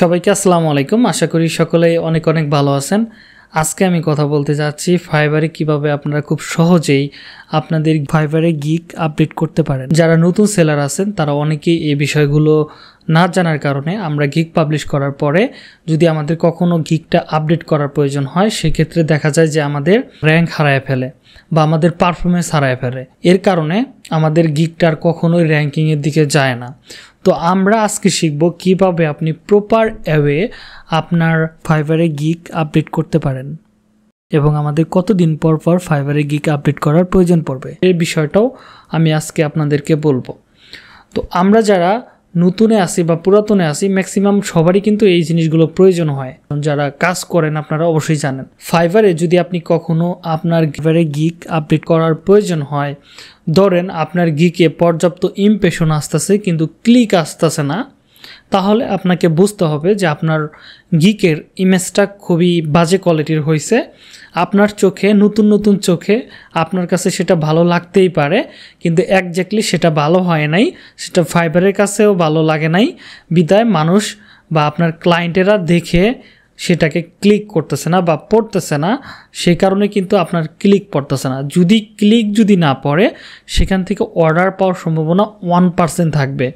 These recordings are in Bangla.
সবাইকে আসসালামু আলাইকুম। আশা করি সকলেই অনেক অনেক ভালো আছেন। আজকে আমি কথা বলতে যাচ্ছি ফাইবারে কীভাবে আপনারা খুব সহজেই আপনাদের ফাইবারে গিক আপডেট করতে পারেন। যারা নতুন সেলার আছেন, তারা অনেকেই এই বিষয়গুলো না জানার কারণে আমরা গিক পাবলিশ করার পরে যদি আমাদের কখনো গিকটা আপডেট করার প্রয়োজন হয়, সেক্ষেত্রে দেখা যায় যে আমাদের র্যাঙ্ক হারায় ফেলে বা আমাদের পারফরমেন্স হারায় ফেলে। এর কারণে আমাদের গিকটার কখনোই র্যাঙ্কিংয়ের দিকে যায় না। তো আমরা আজকে শিখব কীভাবে আপনি প্রপার অ্যাওয়ে আপনার ফাইবারে গিক আপডেট করতে পারেন এবং আমাদের কতদিন পর পর ফাইবারে গিক আপডেট করার প্রয়োজন পড়বে। এই বিষয়টাও আমি আজকে আপনাদেরকে বলব। তো আমরা যারা নতুনে আসি বা পুরাতনে আসি ম্যাক্সিমাম সবারই কিন্তু এই জিনিসগুলো প্রয়োজন হয়। যারা কাজ করেন আপনারা অবশ্যই জানেন। ফাইবারে যদি আপনি কখনো আপনার ফাইবারে গিক আপডেট করার প্রয়োজন হয়, ধরেন আপনার গিকে পর্যাপ্ত ইমপ্রেশন আসতেছে, কিন্তু ক্লিক আসতেছে না তাহলে আপনাকে বুঝতে হবে যে আপনার গিকের ইমেজটা খুবই বাজে কোয়ালিটির হয়েছে আপনার চোখে, নতুন নতুন চোখে আপনার কাছে সেটা ভালো লাগতেই পারে, কিন্তু একজ্যাক্টলি সেটা ভালো হয় নাই, সেটা ফাইবারের কাছেও ভালো লাগে নাই। বিদায়, মানুষ বা আপনার ক্লায়েন্টেরা দেখে সেটাকে ক্লিক করতেছে না বা পড়তেছে না, সে কারণে কিন্তু আপনার ক্লিক পড়তেছে না। যদি ক্লিক যদি না পড়ে, সেখান থেকে অর্ডার পাওয়ার সম্ভাবনা ওয়ান পার্সেন্ট থাকবে।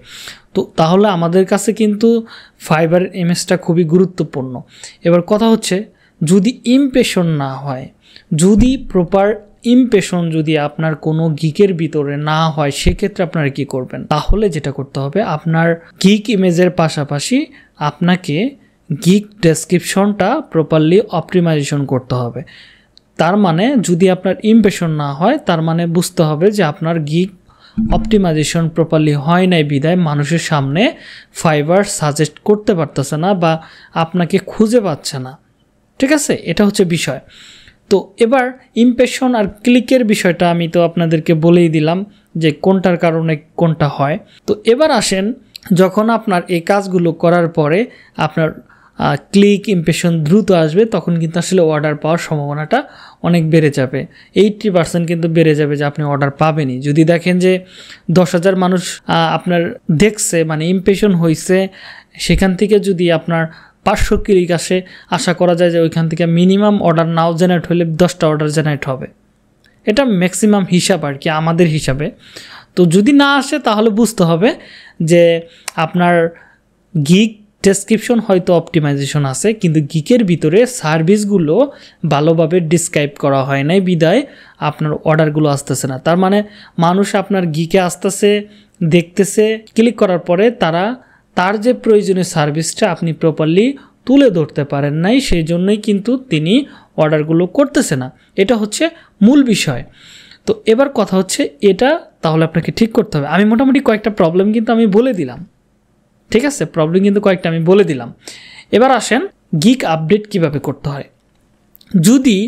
তো তাহলে আমাদের কাছে কিন্তু ফাইবারের ইমেজটা খুবই গুরুত্বপূর্ণ। এবার কথা হচ্ছে, যদি ইমপ্রেশন না হয়, যদি প্রপার ইমপ্রেশন যদি আপনার কোনো গিকের ভিতরে না হয়, সেক্ষেত্রে আপনারা কি করবেন? তাহলে যেটা করতে হবে, আপনার গিক ইমেজের পাশাপাশি আপনাকে গিক ডেসক্রিপশনটা প্রপারলি অপটিমাইজেশন করতে হবে। তার মানে যদি আপনার ইমপ্রেশন না হয়, তার মানে বুঝতে হবে যে আপনার গিক অপটিমাইজেশন প্রপারলি হয় নাই বিদায় মানুষের সামনে ফাইবার সাজেস্ট করতে পারতেছে না বা আপনাকে খুঁজে পাচ্ছে না। ঠিক আছে? এটা হচ্ছে বিষয়। তো এবার ইমপ্রেশন আর ক্লিকের বিষয়টা আমি তো আপনাদেরকে বলেই দিলাম যে কোনটার কারণে কোনটা হয়। তো এবার আসেন, যখন আপনার এই কাজগুলো করার পরে আপনার ক্লিক ইমপ্রেশন দ্রুত আসবে, তখন কিন্তু আসলে অর্ডার পাওয়ার সম্ভাবনাটা অনেক বেড়ে যাবে। এইটটি পার্সেন্ট কিন্তু বেড়ে যাবে যে আপনি অর্ডার পাবেনই। যদি দেখেন যে দশ হাজার মানুষ আপনার দেখছে মানে ইমপ্রেশন হয়েছে সেখান থেকে যদি আপনার পাঁচশো ক্লিক আসে, আশা করা যায় যে ওইখান থেকে মিনিমাম অর্ডার নাও জেনারেট হলে দশটা অর্ডার জেনারেট হবে। এটা ম্যাক্সিমাম হিসাব আর কি, আমাদের হিসাবে। তো যদি না আসে, তাহলে বুঝতে হবে যে আপনার গিক ডেসক্রিপশন হয়তো অপটিমাইজেশন আছে, কিন্তু গিকের ভিতরে সার্ভিসগুলো ভালোভাবে ডিসক্রাইব করা হয় নাই, বিদায়। আপনার অর্ডারগুলো আসতেছে না। তার মানে মানুষ আপনার গিকে আসতেছে, দেখতেছে ক্লিক করার পরে তারা তার যে প্রয়োজনীয় সার্ভিসটা আপনি প্রপারলি তুলে ধরতে পারেন নাই, সেই জন্যই কিন্তু তিনি অর্ডারগুলো করতেছে না। এটা হচ্ছে মূল বিষয়। তো এবার কথা হচ্ছে এটা, তাহলে আপনাকে ঠিক করতে হবে। আমি মোটামুটি কয়েকটা প্রবলেম কিন্তু আমি বলে দিলাম। ঠিক আছে? প্রবলেম কিন্তু কয়েকটা, আমি বলে দিলাম। এবার আসেন গিক আপডেট কীভাবে করতে হয়? যদি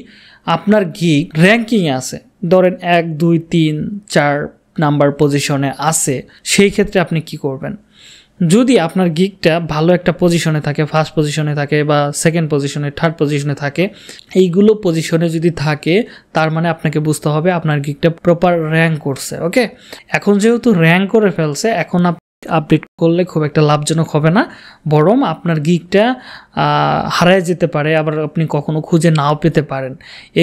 আপনার গিক র্যাঙ্কিংয়ে আছে, ধরেন এক, দুই, তিন, চার নাম্বার পজিশনে আছে, সেই ক্ষেত্রে আপনি কি করবেন? যদি আপনার গিকটা ভালো একটা পজিশনে থাকে ফার্স্ট পজিশনে থাকে বা সেকেন্ড পজিশনে থার্ড পজিশনে থাকে, এইগুলো পজিশনে যদি থাকে, তার মানে আপনাকে বুঝতে হবে আপনার গিকটা প্রপার র্যাঙ্ক করছে ওকে এখন যেহেতু র্যাঙ্ক করে ফেলছে, এখন আপডেট করলে খুব একটা লাভজনক হবে না, বরং আপনার গিকটা হারায় যেতে পারে, আবার আপনি কখনো খুঁজে নাও পেতে পারেন।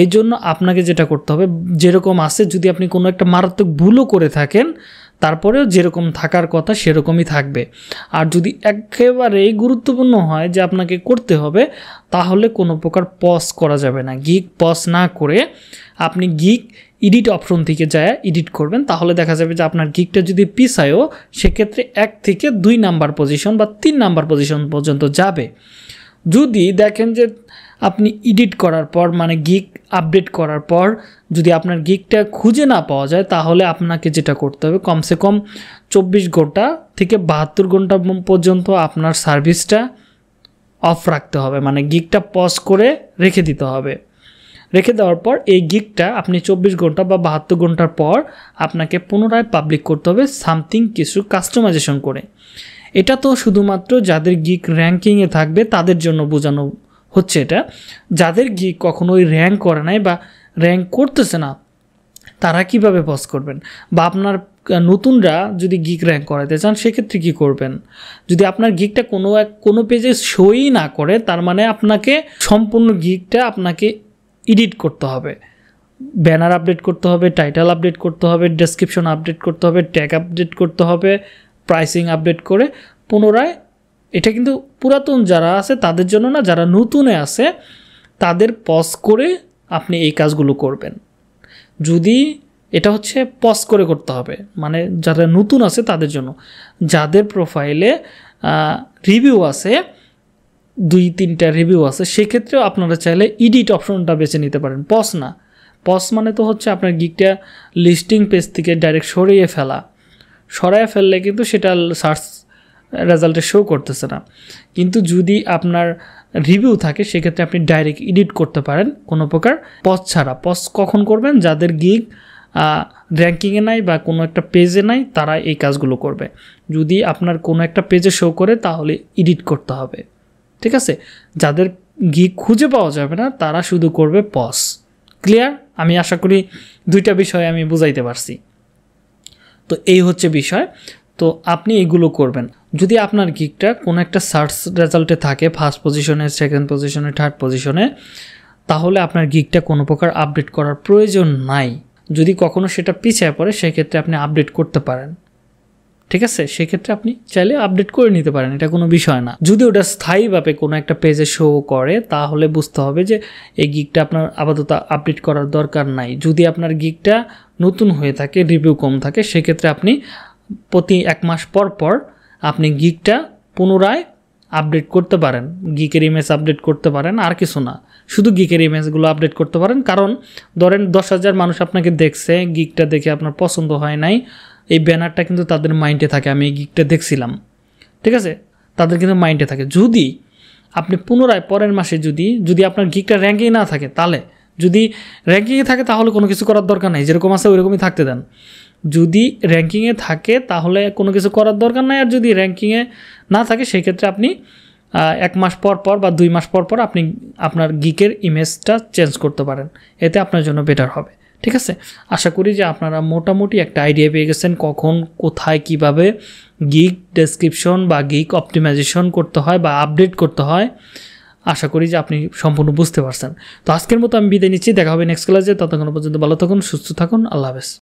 এই জন্য আপনাকে যেটা করতে হবে, যেরকম আছে, যদি আপনি কোনো একটা মারাত্মক ভুলও করে থাকেন, তারপরেও যেরকম থাকার কথা সেরকমই থাকবে। আর যদি একেবারেই গুরুত্বপূর্ণ হয় যে আপনাকে করতে হবে, তাহলে কোনো প্রকার পজ করা যাবে না। গিক পজ না করে আপনি গিক এডিট অপশন থেকে যায় এডিট করবেন, তাহলে দেখা যাবে যে আপনার গিকটা যদি পিছায়ও সেক্ষেত্রে এক থেকে দুই নাম্বার পজিশন বা তিন নাম্বার পজিশন পর্যন্ত যাবে। যদি দেখেন যে আপনি এডিট করার পর মানে গিক আপডেট করার পর, যদি আপনার গিকটা খুঁজে না পাওয়া যায়, তাহলে আপনাকে যেটা করতে হবে, কমসে কম চব্বিশ ঘণ্টা থেকে বাহাত্তর ঘণ্টা পর্যন্ত আপনার সার্ভিসটা অফ রাখতে হবে মানে গিকটা পজ করে রেখে দিতে হবে। রেখে দেওয়ার পর এই গিকটা আপনি চব্বিশ ঘণ্টা বা বাহাত্তর ঘণ্টার পর আপনাকে পুনরায় পাবলিক করতে হবে সামথিং কিছু কাস্টমাইজেশন করে। এটা তো শুধুমাত্র যাদের গিক র্যাঙ্কিংয়ে থাকবে তাদের জন্য বোঝানো হচ্ছে এটা। যাদের গিক কখনোই র্যাঙ্ক করে নাই বা র্যাঙ্ক করতেছে না, তারা কীভাবে পজ করবেন? বা আপনার নতুনরা যদি গিক র্যাঙ্ক করাতে চান সেক্ষেত্রে কী করবেন? যদি আপনার গিকটা কোনো এক, কোনো পেজে সই না করে, তার মানে আপনাকে সম্পূর্ণ গিকটা আপনাকে এডিট করতে হবে। ব্যানার আপডেট করতে হবে টাইটেল আপডেট করতে হবে ডেসক্রিপশন আপডেট করতে হবে ট্যাগ আপডেট করতে হবে প্রাইসিং আপডেট করে পুনরায় এটা কিন্তু পুরাতন যারা আছে তাদের জন্য না, যারা নতুনে আছে তাদের পজ করে আপনি এই কাজগুলো করবেন। যদি এটা হচ্ছে পজ করে করতে হবে মানে যারা নতুন আছে তাদের জন্য। যাদের প্রোফাইলে রিভিউ আছে দুই, তিনটা রিভিউ আছে, সেক্ষেত্রেও আপনারা চাইলে ইডিট অপশনটা বেছে নিতে পারেন। পস না। পস মানে তো হচ্ছে আপনার গিকটা লিস্টিং পেজ থেকে ডাইরেক্ট সরিয়ে ফেলা। সরাইয়ে ফেললে কিন্তু সেটা সার্চ রেজাল্টে শো করতেছে না। কিন্তু যদি আপনার রিভিউ থাকে, সেক্ষেত্রে আপনি ডাইরেক্ট এডিট করতে পারেন কোনো প্রকার। পজ ছাড়া। পজ কখন করবেন? যাদের গিগ র্যাঙ্কিংয়ে নাই বা কোনো একটা পেজে নাই, তারা এই কাজগুলো করবে। যদি আপনার কোনো একটা পেজে শো করে, তাহলে এডিট করতে হবে। ঠিক আছে? যাদের গিগ খুঁজে পাওয়া যাবে না, তারা শুধু করবে পস ক্লিয়ার আমি আশা করি দুইটা বিষয় আমি বুঝাইতে পারছি। তো এই হচ্ছে বিষয়। তো আপনি এগুলো করবেন। যদি আপনার গিকটা কোনো একটা সার্চ রেজাল্টে থাকে ফার্স্ট পজিশনে সেকেন্ড পজিশনে থার্ড পজিশনে তাহলে আপনার গিকটা কোনো প্রকার আপডেট করার প্রয়োজন নাই। যদি কখনো সেটা পিছিয়ে পড়ে, সেক্ষেত্রে আপনি আপডেট করতে পারেন। ঠিক আছে? সেক্ষেত্রে আপনি চাইলে আপডেট করে নিতে পারেন, এটা কোনো বিষয় না। যদি ওটা স্থায়ীভাবে কোনো একটা পেজে শো করে, তাহলে বুঝতে হবে যে এই গিকটা আপনার আপাতত আপডেট করার দরকার নাই। যদি আপনার গিকটা নতুন হয়ে থাকে রিভিউ কম থাকে, সেক্ষেত্রে আপনি প্রতি এক মাস পর পর আপনি গিকটা পুনরায় আপডেট করতে পারেন। গিকের ইমেজ আপডেট করতে পারেন, আর কিছু না। শুধু গিকের ইমেজগুলো আপডেট করতে পারেন, কারণ ধরেন দশ হাজার মানুষ আপনাকে দেখছে গিকটা দেখে আপনার পছন্দ হয় নাই এই ব্যানারটা কিন্তু তাদের মাইন্ডে থাকে, আমি এই গিকটা দেখছিলাম। ঠিক আছে? তাদের কিন্তু মাইন্ডে থাকে। যদি আপনি পুনরায় পরের মাসে যদি যদি আপনার গিকটা র্যাঙ্কিং না থাকে, তাহলে যদি র্যাঙ্কিংয়ে থাকে, তাহলে কোনো কিছু করার দরকার নেই। যেরকম আছে, ওইরকমই থাকতে দেন। যদি র্যাঙ্কিংয়ে থাকে, তাহলে কোনো কিছু করার দরকার নাই। আর যদি র্যাঙ্কিংয়ে না থাকে, সেক্ষেত্রে আপনি এক মাস পর পর বা দুই মাস পর পর আপনি আপনার গিকের ইমেজটা চেঞ্জ করতে পারেন। এতে আপনার জন্য বেটার হবে। ঠিক আছে? আশা করি যে আপনারা মোটামুটি একটা আইডিয়া পেয়ে গেছেন কখন, কোথায়, কীভাবে গিক ডেসক্রিপশন বা গিক অপটিমাইজেশন করতে হয় বা আপডেট করতে হয়। আশা করি যে আপনি সম্পূর্ণ বুঝতে পারছেন। তো আজকের মতো আমি বিদায় নিচ্ছি, দেখা হবে নেক্সট ক্লাসে ততক্ষণ পর্যন্ত ভালো থাকুন, সুস্থ থাকুন, আল্লাহ হাফেজ।